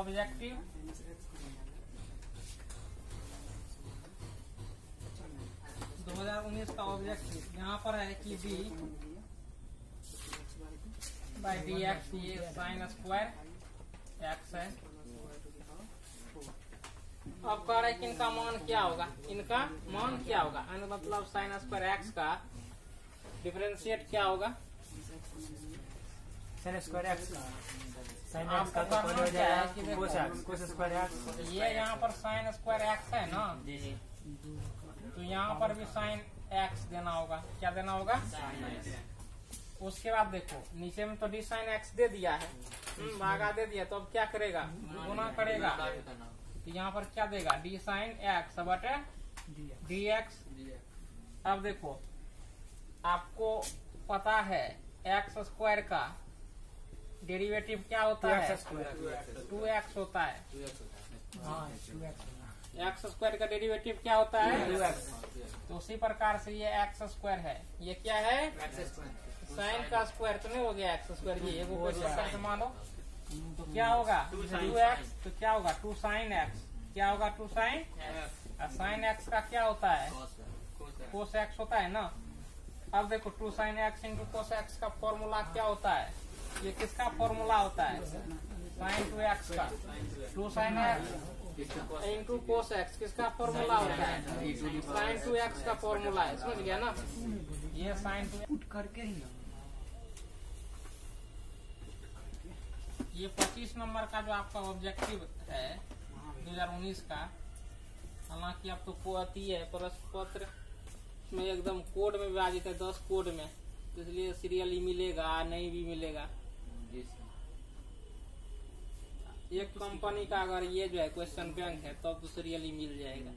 Objective दो हज़ार उन्नीस का ऑब्जेक्टिव यहाँ पर है कि बी बाई डी एक्स ये साइन स्क्वायर एक्स है। अब कह रहे कि इनका मान क्या होगा? इनका मान क्या होगा? यानी मतलब साइन स्क्वायर एक्स का डिफरेंशिएट क्या होगा? Sine square X sine X का तो हो जाएगा। Cos X cos square X ये यहाँ पर साइन स्क्वायर एक्स है ना? जी जी। तो यहाँ पर भी साइन एक्स देना होगा। क्या देना होगा? उसके बाद देखो नीचे में तो डी साइन एक्स दे दिया है। हम्म, भागा दे दिया तो अब क्या करेगा? गुना करेगा। तो यहाँ पर क्या देगा? डी साइन एक्स बटे डी एक्स अब देखो आपको पता है एक्स स्क्वायर का डेरिवेटिव क्या होता है? टू एक्स होता है। हाँ एक्स एक्स स्क्वायर का डेरिवेटिव क्या होता है? तो उसी प्रकार से ये एक्स स्क्वायर है। ये क्या है? साइन का स्क्वायर तो नहीं हो गया एक्स स्क्वायर ये एगो करके मानो। तो क्या होगा? टू एक्स तो क्या होगा? टू साइन एक्स क्या होगा? टू साइन साइन एक्स का क्या होता है? कोस एक्स होता है ना? अब देखो two sine X into cos X का फॉर्मूला क्या होता है? ये किसका फॉर्मूला होता है? साइन टू एक्स का। Two sine X into cos X किसका फॉर्मूला होता है? साइन टू एक्स का फॉर्मूला है समझ गया ना? ये साइन टू पुट करके ही ये 25 नंबर का जो आपका ऑब्जेक्टिव है 2019 का हालाँकि अब तो को आती है प्रश्न पत्र में एकदम कोड में विभाजित है दस कोड में। तो इसलिए सीरियली मिलेगा नहीं भी मिलेगा। एक कंपनी का अगर ये जो है क्वेश्चन बैंक है, तब तो सीरियली मिल जाएगा।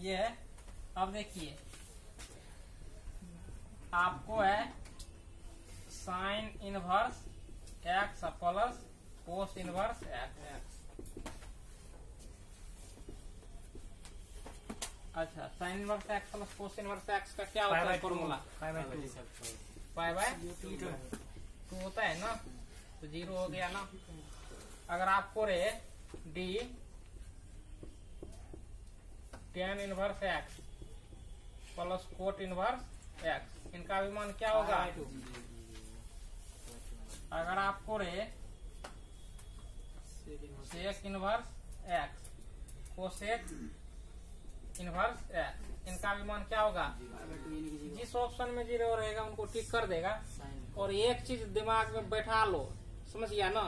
ये अब देखिए। आपको है sine inverse X plus cos inverse X अच्छा sine inverse X plus cos inverse X का क्या होता है फॉर्मूला फाइव बाय टू होता है ना तो ज़ीरो हो गया ना अगर आपको रे D tan inverse X plus cot inverse X इनका भी मान क्या होगा? अगर आपको रे sec inverse X cosec inverse इनका भी मान क्या होगा? जिस ऑप्शन में ज़ीरो रहेगा उनको टिक कर देगा। और एक चीज़ दिमाग में बैठा लो समझ गया ना?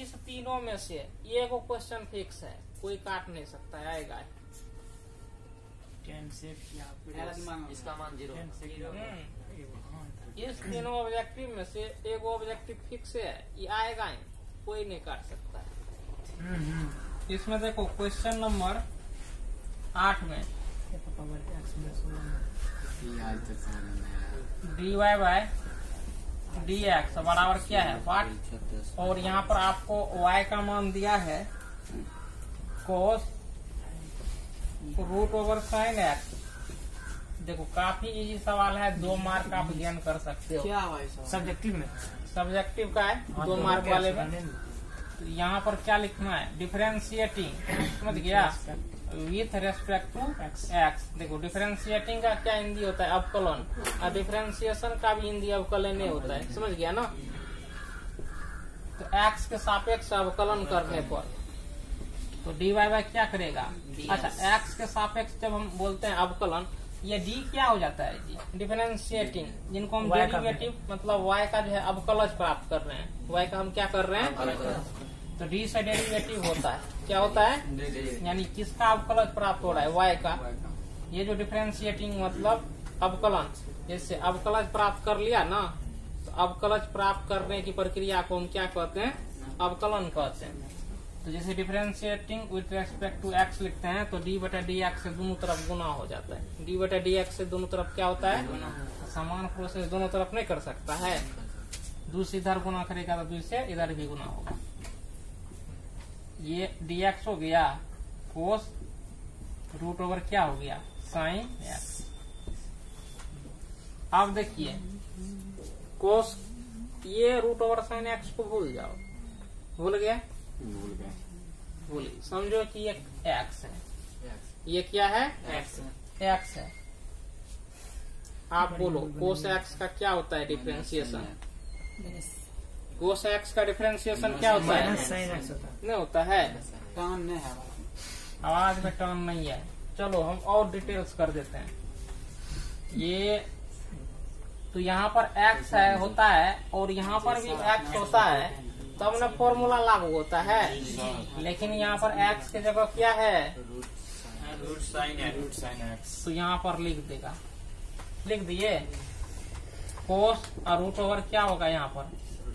इस तीनों में से एक क्वेश्चन फिक्स है कोई काट नहीं सकता है, आएगा इसका मान ज़ीरो। हम्म, इस तीनों ऑब्जेक्टिव में से एक ऑब्जेक्टिव फिक्स है ये आएगा कोई नहीं काट सकता। है इसमें देखो क्वेश्चन नंबर आठ में। D Y by D X बराबर क्या है? वाट और यहाँ पर आपको y का मान दिया है। Cos root over sine X देखो काफ़ी इजी सवाल है दो मार्क आप ज्ञान कर सकते हो। क्या सब्जेक्टिव में। सब्जेक्टिव का है दो मार्क वाले में। तो यहाँ पर क्या लिखना है? डिफरेंशिएटिंग समझ गया? विथ रेस्पेक्ट टू एक्स देखो डिफरेंशिएटिंग का क्या हिंदी होता है? अवकलन और डिफरेंशिएशन का भी हिंदी अवकलन ही होता है। समझ गया ना? तो एक्स के सापेक्ष अवकलन करने पर तो डी वाई वाई क्या करेगा? अच्छा एक्स के सापेक्ष जब हम बोलते हैं अवकलन ये डी क्या हो जाता है जी? डिफरेंशिएटिंग जिनको हम डेरिवेटिव मतलब y का जो है अवकलज प्राप्त कर रहे हैं। Y का हम क्या कर रहे हैं? तो डी से डेरिवेटिव होता है। क्या होता है? यानी किसका अवकलज प्राप्त हो रहा है? वाई का। ये जो डिफ्रेंशिएटिंग मतलब अवकलन जैसे अवकलज प्राप्त कर लिया ना तो अवकलज प्राप्त करने की प्रक्रिया को हम क्या कहते हैं? अवकलन कहते हैं। तो जैसे differentiating with respect to X लिखते हैं तो डी बटा डी एक्स से दोनों तरफ़ गुना हो जाता है। डी बटा डी एक्स से दोनों तरफ़ क्या होता है? समान प्रोसेस दोनों तरफ़ नहीं कर सकता है। दूसरी इधर गुना करेगा तो दूसरे इधर भी गुना होगा। ये डी एक्स हो गया कोस रूट ओवर क्या हो गया? साइन एक्स अब देखिए कोस ये रूट ओवर साइन एक्स को भूल जाओ। भूल गया भूल गए। भूल समझो कि ये एक्स है। ये क्या है? एक्स एक्स है। आप बोलो कोस एक्स का क्या होता है डिफ्रेंसिएशन कोस एक्स का डिफ्रेंसिएशन क्या होता है? है। नहीं होता है। टर्न नहीं है आवाज़ में टर्न नहीं है। चलो हम और डिटेल्स कर देते हैं। ये तो यहाँ पर एक्स है होता है और यहाँ पर भी एक्स होता है तब ना फॉर्मूला लागू होता है। लेकिन यहाँ पर एक्स की जगह क्या है? Root sine X root sine X तो यहाँ पर लिख देगा। लिख दिए? कोस और रूट ओवर क्या होगा यहाँ पर?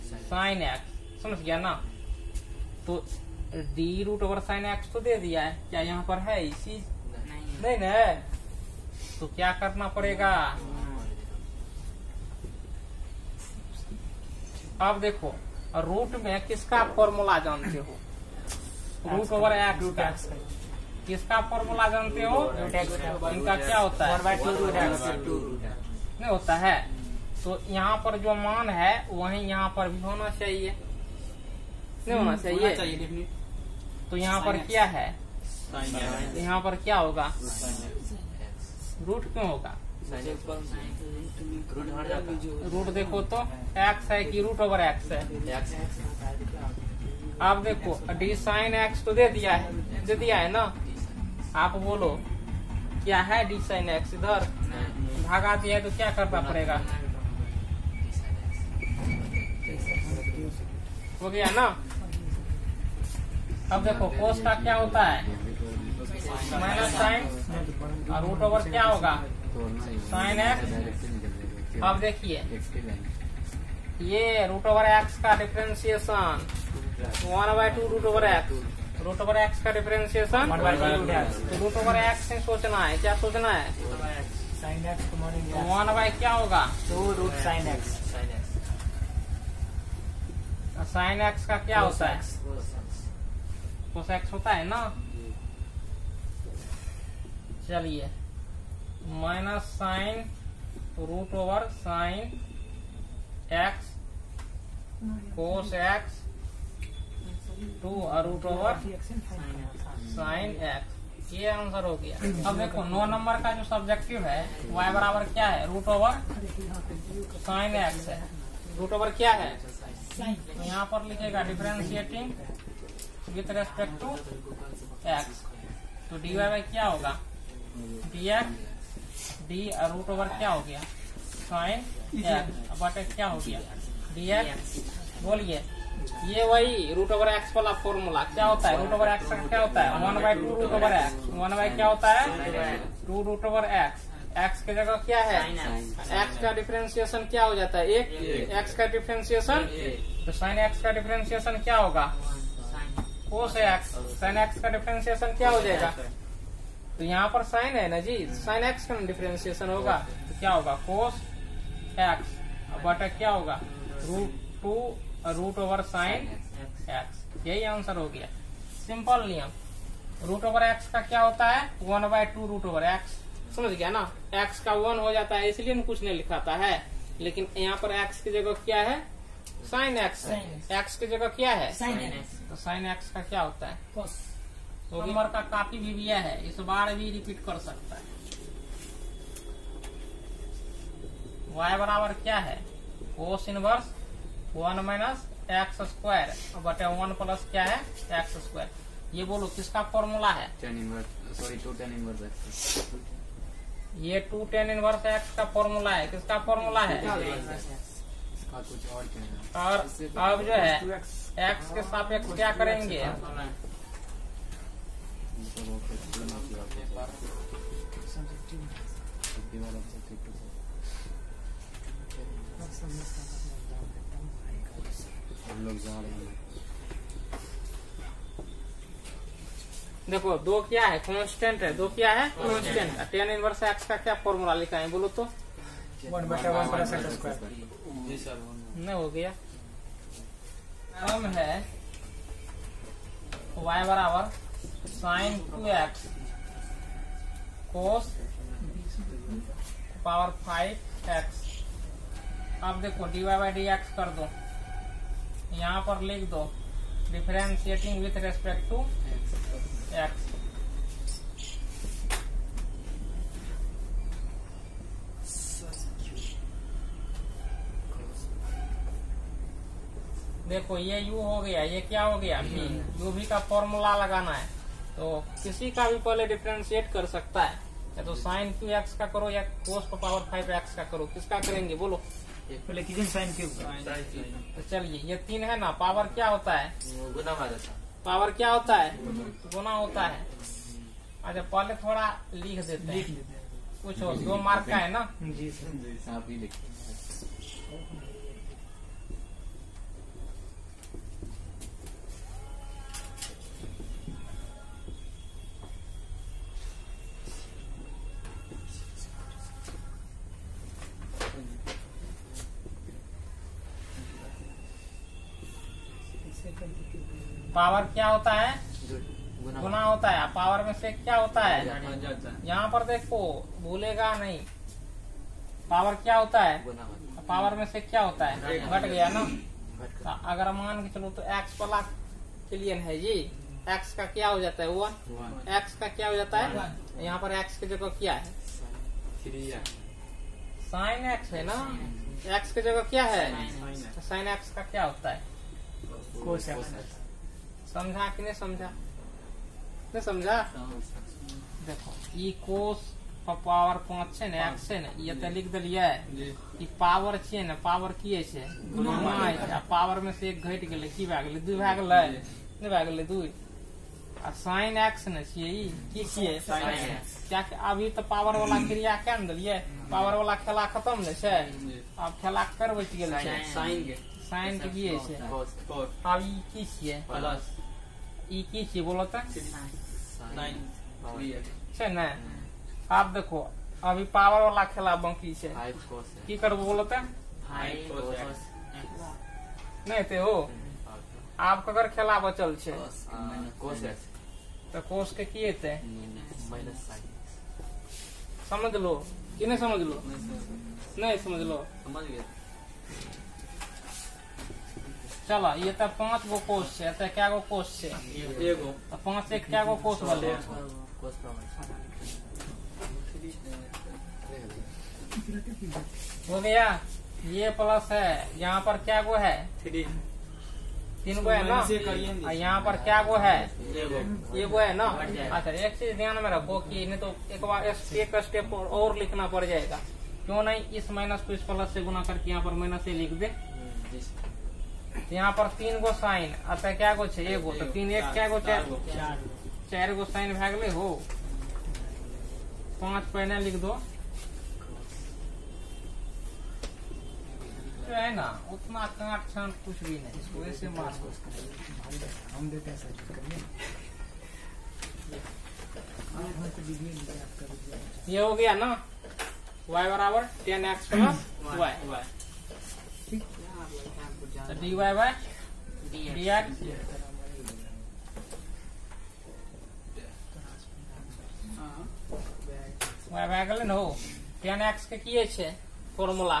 साइन एक्स समझ गया ना? तो D root over sine X तो दे दिया है। क्या यहाँ पर है इसी नहीं। ना तो क्या करना पड़ेगा? अब देखो रूट में किसका फॉर्मूला जानते हो? Root over x root x किसका फॉर्मूला जानते हो? इनका क्या होता है? नहीं होता है। तो यहाँ पर जो मान है वही यहाँ पर भी होना चाहिए। नहीं होना चाहिए। तो यहाँ पर क्या है? तो यहाँ पर क्या होगा? रूट क्यों होगा? रूट हट जाता है रूट देखो तो एक्स है कि रूट ओवर एक्स है? आप देखो डी साइन एक्स तो दे दिया है। दे दिया है ना? आप बोलो क्या है डी साइन एक्स इधर? भागा दिया है तो क्या करना पड़ेगा? हो गया ना? अब देखो कोस का क्या होता है? माइनस साइन और रूट ओवर क्या होगा? साइन एक्स अब देखिए ये रूट ओवर एक्स का differentiation one by two root over x root over x का डिफ्रेंसिएशन रूट ओवर एक्स से सोचना है क्या सोचना है? वन बाय क्या होगा? Two root sine x sine x का क्या होता है? Cos x. होता है ना? चलिए। Minus sine root over sine x cos x two root over sine x. ये आंसर हो गया। अब देखो नौ नंबर का जो सब्जेक्टिव है वाई बराबर क्या है? रूट ओवर साइन एक्स है। रूट ओवर क्या है? तो यहाँ पर लिखेगा differentiating with respect to x तो डी वाई क्या होगा? D x d root over क्या हो गया? साइन एक्स बटे क्या हो गया? डी एक्स बोलिए। ये वही रूट ओवर एक्स वाला फॉर्मूला क्या होता है? रूट ओवर एक्स क्या होता है? One by two root over x one by क्या होता है? Two root over x x की जगह क्या है? एक्स का डिफ्रेंशिएशन क्या हो जाता है? एक एक्स का डिफ्रेंसिएशन तो साइन एक्स का डिफ्रेंसिएशन क्या होगा? कोस एक्स साइन एक्स का डिफ्रेंशिएशन क्या हो जाएगा? तो यहाँ पर साइन है ना जी? साइन एक्स का डिफ्रेंसिएशन होगा तो क्या होगा? कोस एक्स बटा क्या होगा? Root two root over sine x यही आंसर हो गया। सिंपल नियम। रूट ओवर एक्स का क्या होता है? One by two root over x समझ गया ना? एक्स का वन हो जाता है इसलिए हम कुछ नहीं लिखाता है। लेकिन यहाँ पर एक्स की जगह क्या है? साइन एक्स एक्स की जगह क्या है? तो साइन एक्स का क्या होता है? तो नंबर का काफ़ी भी दिया है इस बार भी रिपीट कर सकता है। Y बराबर क्या है? Cos inverse one minus x square बटे वन प्लस क्या है? एक्स स्क्वायर ये बोलो किसका फॉर्मूला है? Tan inverse sorry two tan inverse ये टू टेन इनवर्स एक्स का फॉर्मूला है। किसका फॉर्मूला है? कुछ और कहना अब जो है एक्स के सापेक्ष क्या करेंगे? तो लोग जा रहे हैं देखो दो क्या है? कांस्टेंट है। दो क्या है? कांस्टेंट है। टेन इनवर्स एक्स का क्या फॉर्मूला लिखा है? बोलो तो। वन बटा वन प्लस एक्स स्क्वायर नहीं हो गया। हम है y बराबर sine two x cos power five x अब देखो d y by d x कर दो। यहाँ पर लिख दो। Differentiating with respect to x देखो ये यू हो गया ये क्या हो गया? भी यू भी का फॉर्मूला लगाना है। तो किसी का भी पहले डिफ्रेंशिएट कर सकता है। या तो साइन क्यू एक्स का करो या कोस पावर फाइव एक्स का करो। किसका करेंगे? बोलो। पहले साइन क्यूब तो चलिए ये तीन है ना? पावर क्या होता है? गुना पावर क्या होता है? गुना होता है। अच्छा पहले थोड़ा लिख देते लिख हैं लेते हैं। कुछ और दो मार्क का है ना? जी सर। आप ही। लिखिए पावर क्या होता है? गुना। होता है। पावर में से क्या होता है? यहाँ पर देखो भूलेगा नहीं। पावर क्या होता है? पावर में से क्या होता है? घट गया ना? तो अगर मान के चलो तो एक्स वाला क्लियर है जी एक्स का क्या हो जाता है? वन। एक्स का क्या हो जाता है? यहाँ पर एक्स की जगह क्या है? साइन एक्स है ना? एक्स की जगह क्या है? साइन एक्स का क्या होता है? है। समझा कि नहीं समझा? नहीं समझा? देखो ई कोस पावर पाँच छे ने एक्स है ना ये तो लिख दिलिए ई पावर छे ना पावर किए छे? गुणा आ पावर में से एक घट गेले की भए गेले? दू भए गेले। ने भए गेले दू। साइन एक्स ने छिए ई? की छिए साइन क्या अभी तो पावर वाला क्रिया क्या ने दिलिए पावर वाला खेला खत्म ने छे। अब खेला करबैत गेल? छे साइन साइन के की छै कोस अब ई की छियै प्लस ई की छियै बोलो तो साइन छै ने आप देखो अभी पावर वाला खेला बाकी कोस की करबो बोलो तो नहीं थे हो आप ककर खेला बचल छै कोस तो कोस के की हेतै माइनस समझ लो। कि नहीं समझ लो। नहीं समझ लो। समझ गए। चलो ये तो पाँच गो कोष छै एतऽ क्या गो कोस छै एगो तो पाँच एक क्या गो कोस बोले कोस हो गया ये प्लस है यहाँ पर क्या गो है थ्री तीन गो है ना और यहाँ पर क्या गो है ये वो है ना अच्छा एक चीज़ ध्यान में रखो कि नहीं तो एक बार एक स्टेप और, और लिखना पड़ जाएगा क्यों नहीं इस माइनस को इस प्लस से गुना करके यहाँ पर माइनस से लिख दे यहाँ पर तीन गो साइन अतः क्या गो छे? एगो तो तीन एक क्या गो चार? चार गो। साइन भए गेलै हो। पाँच पहले लिख दो। जो है ना उतना काट छाट कुछ भी नहीं। इसको ऐसे मार दो। हम देते हैं सर करिए तो। ये हो गया ना? Y बराबर? Tan x plus y d y by d x. Y भए गेलै ने हो। टेन एक्स के की छै? फॉर्मूला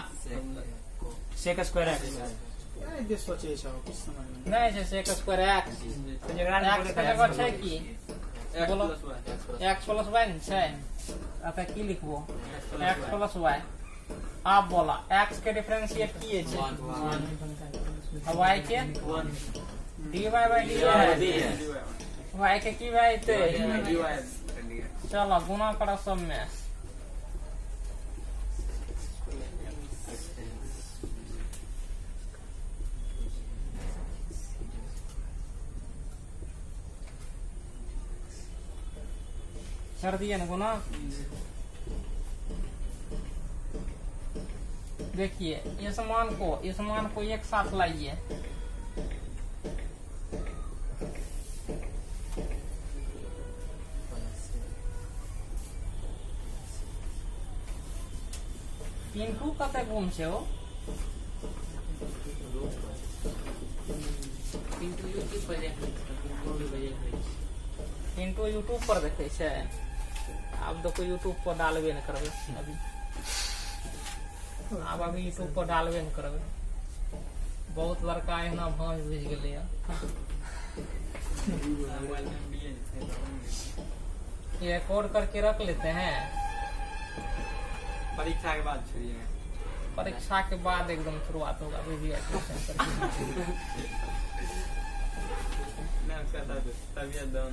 सेक स्क्वायर है अरे सोचे कुछ समझ में नहीं। छै सेक स्क्वायर एक्स तो जगह एक्स के जगह छै की? बोलो। एक्स प्लस वाई ने छै। अतः की लिखबो एक्स प्लस वाई आप बोला एक्स के डिफरेंशिएट की छै? वाई के? D y by d y के की भए जेतै चलो, गुना करो सब में। कर दिए ना गुना? देखिए इस मान को इस मान को एक साथ लाइए। पिंटू कते गुम छै हो? पिंटू यूट्यूब पर देखे छै। आब देखो यूट्यूब पर डालबे नहीं करबे अभी। अब अभी यूट्यूब पर डालबे न करबे। बहुत लड़का एहना भांज बुझ गेलै ये। रिकॉर्ड करके रख लेते हैं। परीक्षा के बाद छोड़िएगा परीक्षा के बाद एकदम शुरुआत होगा वीडियो एडमिशन करके। मैं उसका तब- डाउन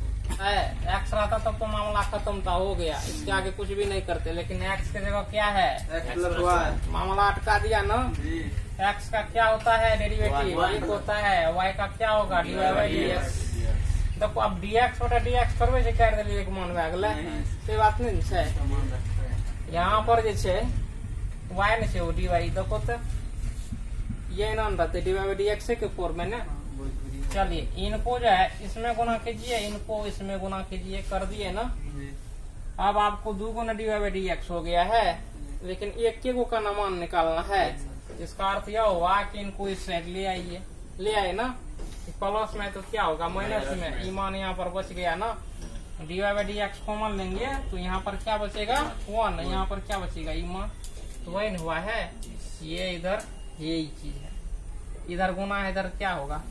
है एक्स रहता तब तो मामला खत्म था हो गया। इसके आगे कुछ भी नहीं करते लेकिन एक्स की जगह क्या है? मामला अटका दिया ना? एक्स का क्या होता है? डेरिवेटिव एक होता है वाई का क्या होगा? D y by d x देखो अब डी एक्स बटा डी एक्स करबे छै कर देलिए एक मान भए गेलै से बात नहीं छै यहाँ पर जे छै वाई ने छै डी वाई देखो तो। ये ना रहते d y by d x के फॉर्म में ना? चलिए इनको जो है इसमें गुना कीजिए इनको इसमें गुना कीजिए कर दिए ना। अब आपको दो गुना d y by d x हो गया है लेकिन एक के गो का नमान निकालना है। इसका अर्थ यह हुआ कि इनको इस साइड ले आइए ले आए ना। प्लस में तो क्या होगा माइनस में। ईमान यहाँ पर बच गया ना। D y by d x common लेंगे तो यहाँ पर क्या बचेगा? वन। यहाँ पर क्या बचेगा? ईमान तो वन हुआ है। ये इधर यही चीज़ है। इधर गुना है इधर क्या होगा?